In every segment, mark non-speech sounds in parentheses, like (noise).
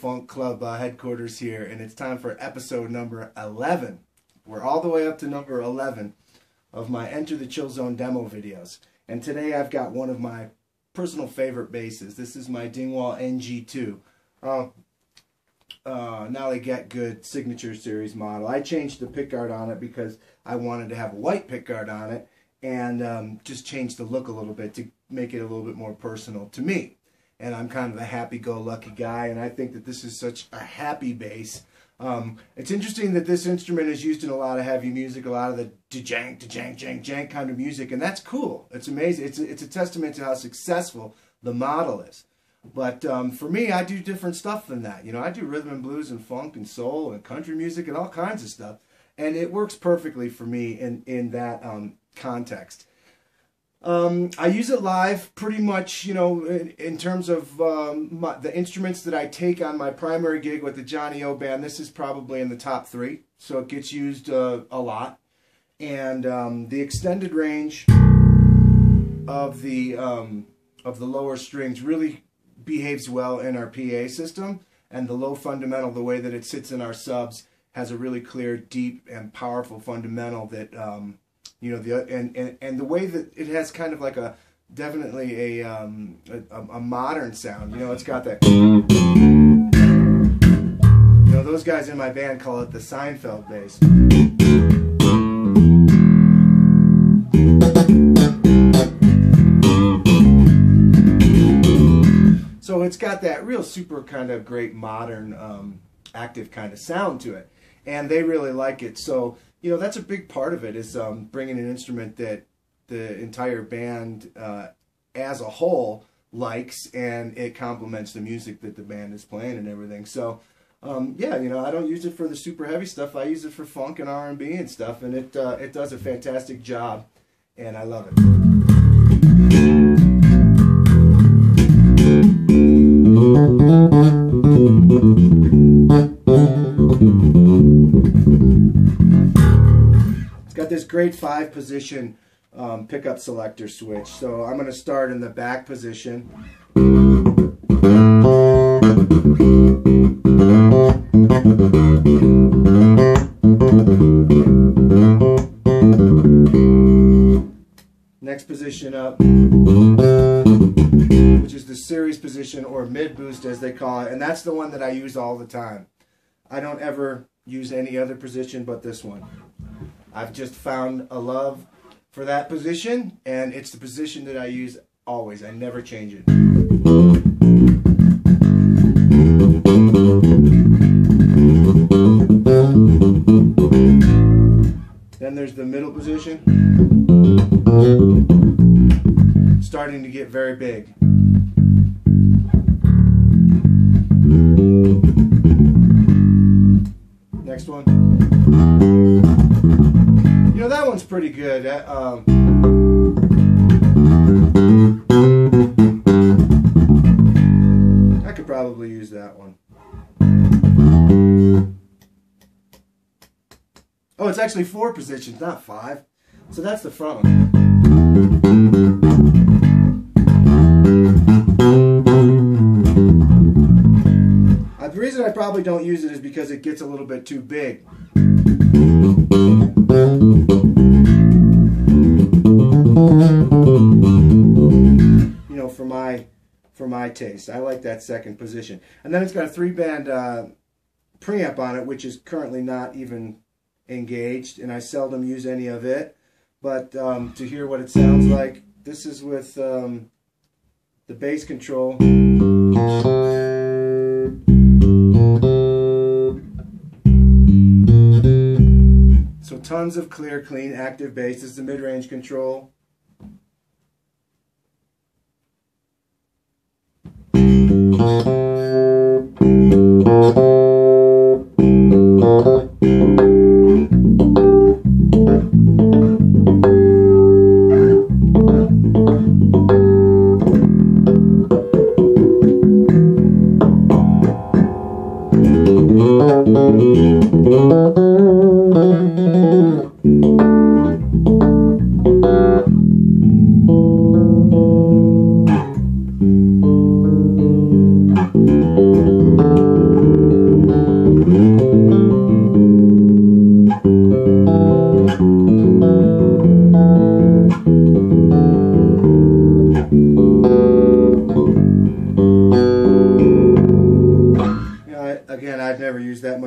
Funk Club uh, headquarters here, and it's time for episode number 11. We're all the way up to number 11 of my Enter the Chill Zone demo videos. And today I've got one of my personal favorite basses. This is my Dingwall NG2. Uh, uh, Nolly Getgood Signature Series model. I changed the pickguard on it because I wanted to have a white pickguard on it and um, just changed the look a little bit to make it a little bit more personal to me. And I'm kind of a happy-go-lucky guy, and I think that this is such a happy bass. Um, it's interesting that this instrument is used in a lot of heavy music, a lot of the jank, jank, jank, jank kind of music, and that's cool. It's amazing. It's a, it's a testament to how successful the model is. But um, for me, I do different stuff than that. You know, I do rhythm and blues and funk and soul and country music and all kinds of stuff, and it works perfectly for me in in that um, context. Um, I use it live pretty much, you know, in, in terms of um, my, the instruments that I take on my primary gig with the Johnny O Band. This is probably in the top three, so it gets used uh, a lot. And um, the extended range of the um, of the lower strings really behaves well in our PA system, and the low fundamental, the way that it sits in our subs, has a really clear, deep, and powerful fundamental that um, you know the and, and and the way that it has kind of like a definitely a um, a, a modern sound. You know, it's got that. You know, those guys in my band call it the Seinfeld bass. So it's got that real super kind of great modern um, active kind of sound to it, and they really like it. So you know that's a big part of it is um, bringing an instrument that the entire band uh, as a whole likes, and it complements the music that the band is playing and everything. So. Um, yeah, you know, I don't use it for the super heavy stuff. I use it for funk and R and B and stuff, and it uh, it does a fantastic job, and I love it. Great five position um, pickup selector switch. So I'm going to start in the back position. Next position up, which is the series position or mid boost as they call it. And that's the one that I use all the time. I don't ever use any other position but this one. I've just found a love for that position, and it's the position that I use always. I never change it. Then there's the middle position. Starting to get very big. Next one. Pretty good. That, um, I could probably use that one. Oh, it's actually four positions, not five. So that's the front one. Uh, the reason I probably don't use it is because it gets a little bit too big. You know, for my for my taste, I like that second position. And then it's got a three band uh, preamp on it, which is currently not even engaged, and I seldom use any of it. But um, to hear what it sounds like, this is with um, the bass control. So tons of clear, clean, active bass. This is the mid-range control. Again,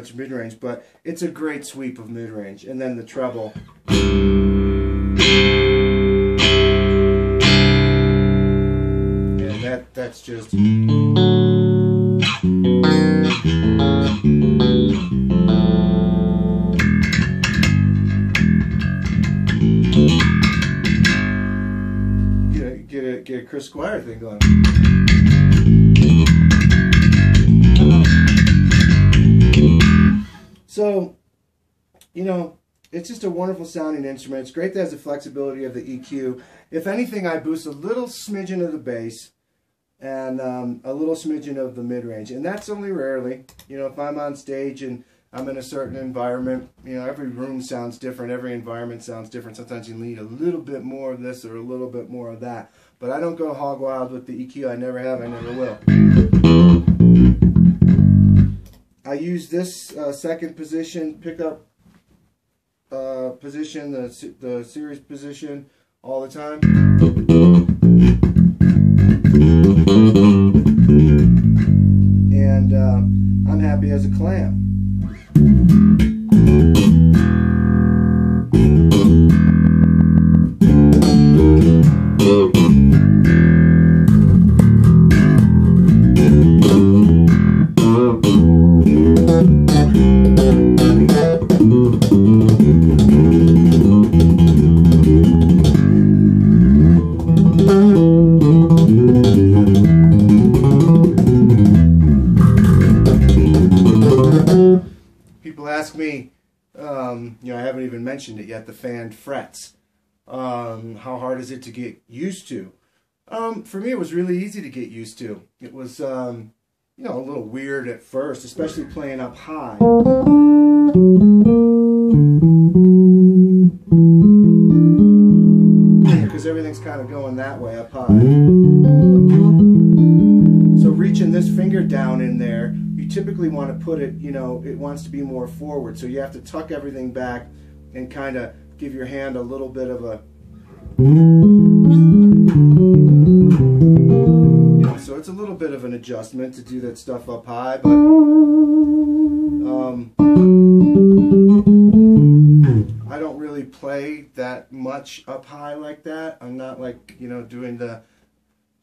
much mid range, but it's a great sweep of mid range. And then the treble. And that that's just. Get a, get a, Chris Squire thing going. So, you know, it's just a wonderful sounding instrument. It's great that has the flexibility of the EQ. If anything, I boost a little smidgen of the bass and um, a little smidgen of the mid-range. And that's only rarely. You know, if I'm on stage and I'm in a certain environment, you know, every room sounds different. Every environment sounds different. Sometimes you need a little bit more of this or a little bit more of that. But I don't go hog wild with the EQ. I never have. I never will. I use this uh, second position, pickup uh, position, the, the series position, all the time. Mentioned it yet, the fanned frets. Um, how hard is it to get used to? Um, for me, it was really easy to get used to. It was, um, you know, a little weird at first, especially playing up high. Because everything's kind of going that way up high. So reaching this finger down in there, you typically want to put it, you know, it wants to be more forward. So you have to tuck everything back and kind of give your hand a little bit of a you know, so it's a little bit of an adjustment to do that stuff up high, but um, I don't really play that much up high like that. I'm not like, you know, doing the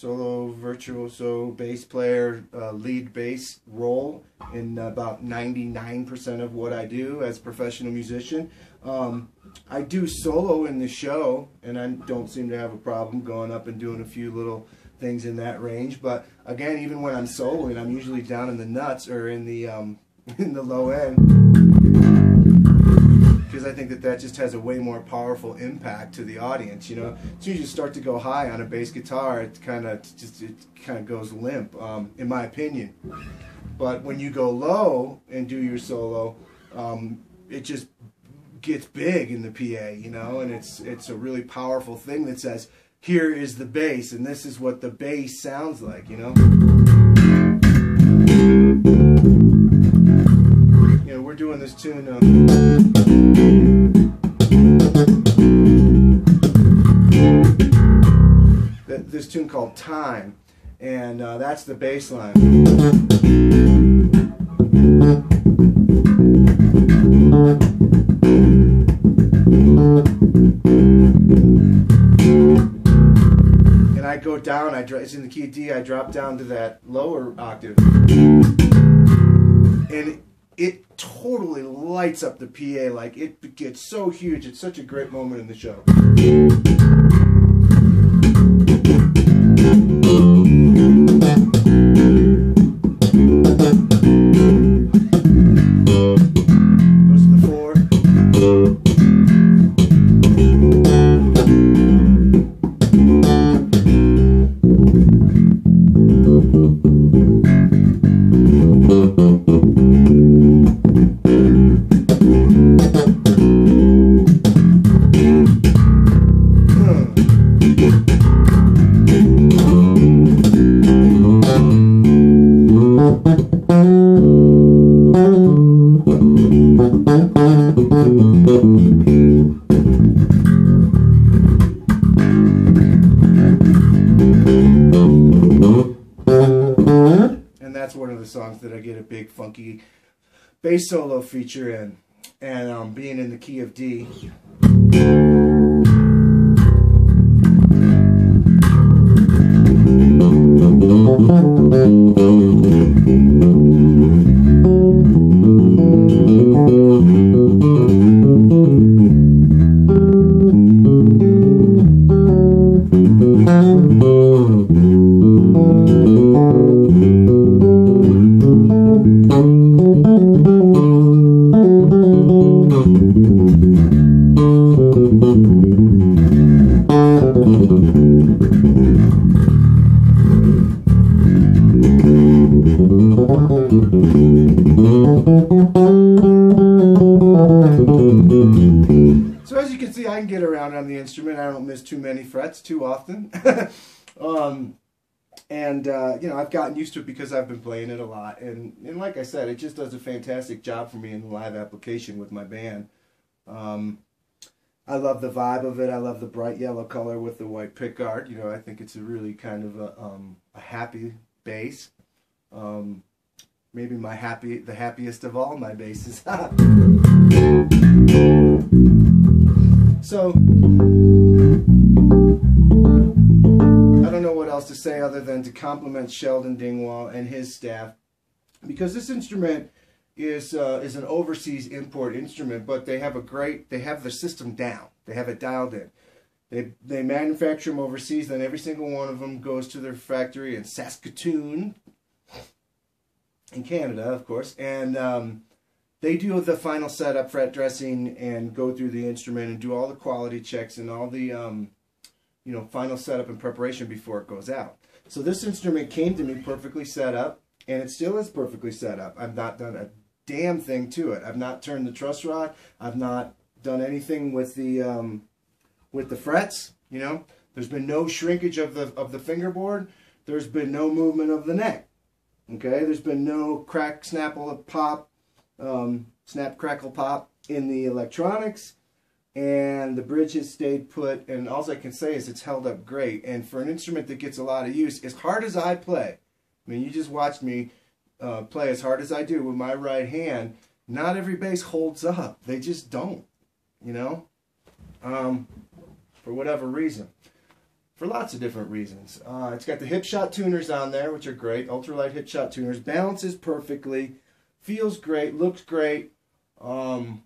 solo virtuoso bass player uh, lead bass role in about 99% of what I do as a professional musician. Um, I do solo in the show, and I don't seem to have a problem going up and doing a few little things in that range. But again, even when I'm soloing, I'm usually down in the nuts or in the um, (laughs) in the low end think that that just has a way more powerful impact to the audience. You know, as soon as you start to go high on a bass guitar, it kind of just it kind of goes limp, um, in my opinion. But when you go low and do your solo, um, it just gets big in the PA, you know, and it's it's a really powerful thing that says, here is the bass, and this is what the bass sounds like, you know. You know, we're doing this tune. Um, this tune called Time, and uh, that's the bass line. And I go down, I it's in the key D, I drop down to that lower octave. And it totally lights up the PA. Like it gets so huge. It's such a great moment in the show. That's one of the songs that I get a big funky bass solo feature in, and um, being in the key of D. frets too often. (laughs) um, and uh, you know, I've gotten used to it because I've been playing it a lot. And and like I said, it just does a fantastic job for me in the live application with my band. Um, I love the vibe of it. I love the bright yellow color with the white pickguard. You know, I think it's a really kind of a, um, a happy bass. Um, maybe my happy, the happiest of all my basses. (laughs) So, I don't know what else to say other than to compliment Sheldon Dingwall and his staff because this instrument is uh, is an overseas import instrument, but they have a great they have the system down. They have it dialed in. They they manufacture them overseas, then every single one of them goes to their factory in Saskatoon, in Canada, of course, and um, they do the final setup, fret dressing, and go through the instrument and do all the quality checks and all the um, you know final setup and preparation before it goes out. So this instrument came to me perfectly set up, and it still is perfectly set up. I've not done a damn thing to it. I've not turned the truss rod. I've not done anything with the um, with the frets. You know, there's been no shrinkage of the of the fingerboard. There's been no movement of the neck. Okay, there's been no crack, snapple, pop, um, snap, crackle, pop in the electronics, and the bridge has stayed put. And all I can say is it's held up great. And for an instrument that gets a lot of use, as hard as I play, I mean, you just watched me uh, play as hard as I do with my right hand. Not every bass holds up. They just don't. You know, um, for whatever reason for lots of different reasons. Uh, it's got the Hipshot tuners on there, which are great. Ultralight Hipshot tuners. Balances perfectly. Feels great. Looks great. Um,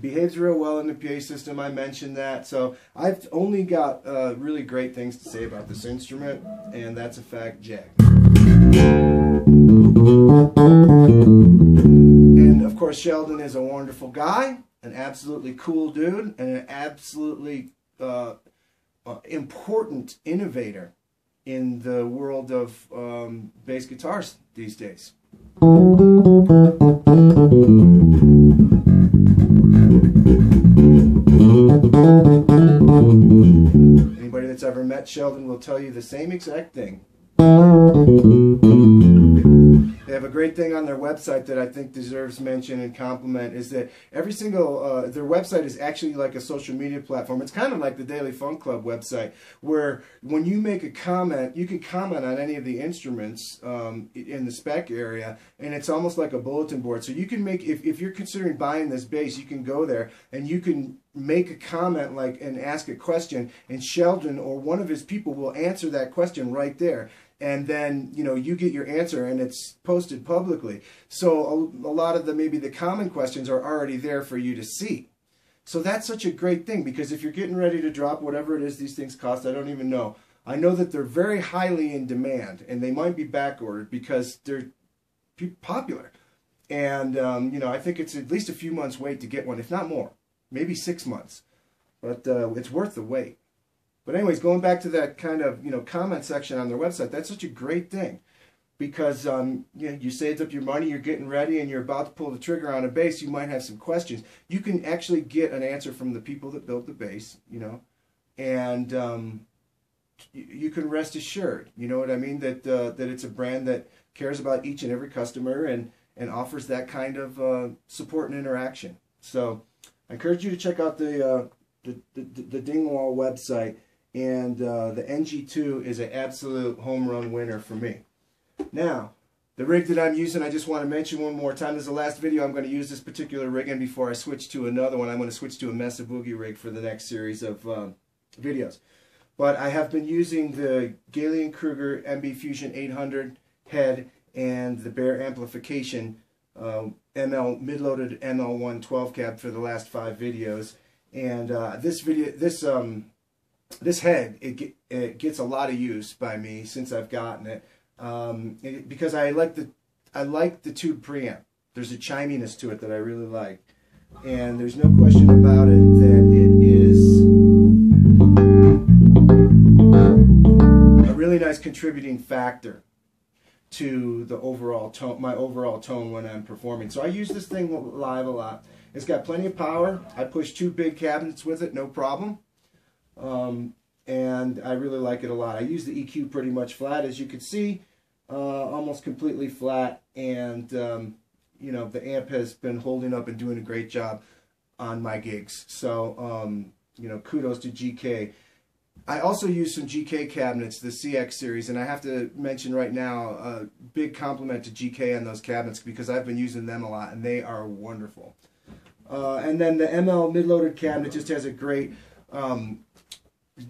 behaves real well in the PA system. I mentioned that. So I've only got uh, really great things to say about this instrument, and that's a fact, Jack. And of course, Sheldon is a wonderful guy, an absolutely cool dude, and an absolutely uh, uh, important innovator in the world of um, bass guitars these days. Ever met Sheldon will tell you the same exact thing. They have a great thing on their website that I think deserves mention and compliment is that every single, uh, their website is actually like a social media platform. It's kind of like the Daily Funk Club website where when you make a comment, you can comment on any of the instruments um, in the spec area and it's almost like a bulletin board. So you can make, if, if you're considering buying this bass, you can go there and you can make a comment like and ask a question and Sheldon or one of his people will answer that question right there and then you know you get your answer and it's posted publicly. So a, a, lot of the maybe the common questions are already there for you to see. So that's such a great thing because if you're getting ready to drop whatever it is these things cost i don't even know. I know that they're very highly in demand and they might be back ordered because they're popular. And um, you know i think it's at least a few months wait to get one if not more. Maybe six months. But uh, it's worth the wait but anyways, going back to that kind of you know comment section on their website, that's such a great thing because um, you, know, you saved up your money, you're getting ready, and you're about to pull the trigger on a bass. You might have some questions. You can actually get an answer from the people that built the bass, you know, and um, you, you can rest assured. You know what I mean? That uh, that it's a brand that cares about each and every customer and and offers that kind of uh, support and interaction. So I encourage you to check out the uh, the, the, the Dingwall website and uh, the NG2 is an absolute home run winner for me. Now, the rig that I'm using, I just want to mention one more time. This is the last video I'm going to use this particular rig in before I switch to another one. I'm going to switch to a Mesa Boogie rig for the next series of uh, videos. But I have been using the Gallien-Krueger MB Fusion 800 head and the Baer amplification uh, ML mid-loaded ML1 12 cab for the last five videos. And uh, this video, this um, this head, it, it gets a lot of use by me since I've gotten it, um, it, because I like the I like the tube preamp. There's a chiminess to it that I really like, and there's no question about it that it is a really nice contributing factor to the overall tone, my overall tone when I'm performing. So I use this thing live a lot. It's got plenty of power. I push two big cabinets with it, no problem. Um, and I really like it a lot. I use the EQ pretty much flat, as you can see, uh, almost completely flat. And, um, you know, the amp has been holding up and doing a great job on my gigs. So, um, you know, kudos to GK. I also use some GK cabinets, the CX series, and I have to mention right now a big compliment to GK on those cabinets because I've been using them a lot, and they are wonderful. Uh, and then the ML mid-loaded cabinet just has a great um,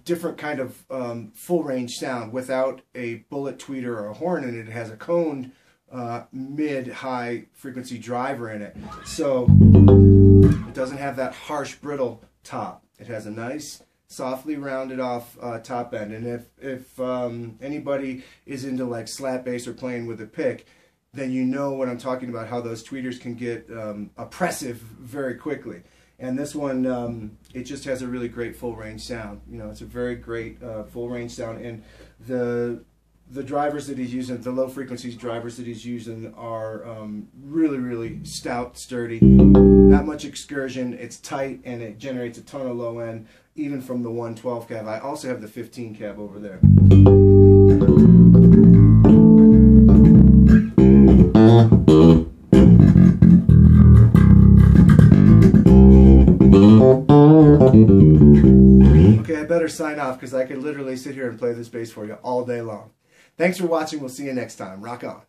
different kind of um, full range sound without a bullet tweeter or a horn in it. It has a coned uh, mid high frequency driver in it. So it doesn't have that harsh brittle top. It has a nice softly rounded off uh, top end. And if, if um, anybody is into like slap bass or playing with a pick, then you know what I'm talking about, how those tweeters can get um, oppressive very quickly. And this one, um, it just has a really great full range sound. You know, it's a very great uh, full range sound. And the the drivers that he's using, the low frequencies drivers that he's using are um, really, really stout, sturdy. Not much excursion. It's tight and it generates a ton of low end, even from the 112 cab. I also have the 15 cab over there. Better sign off because I could literally sit here and play this bass for you all day long. Thanks for watching. We'll see you next time. Rock on.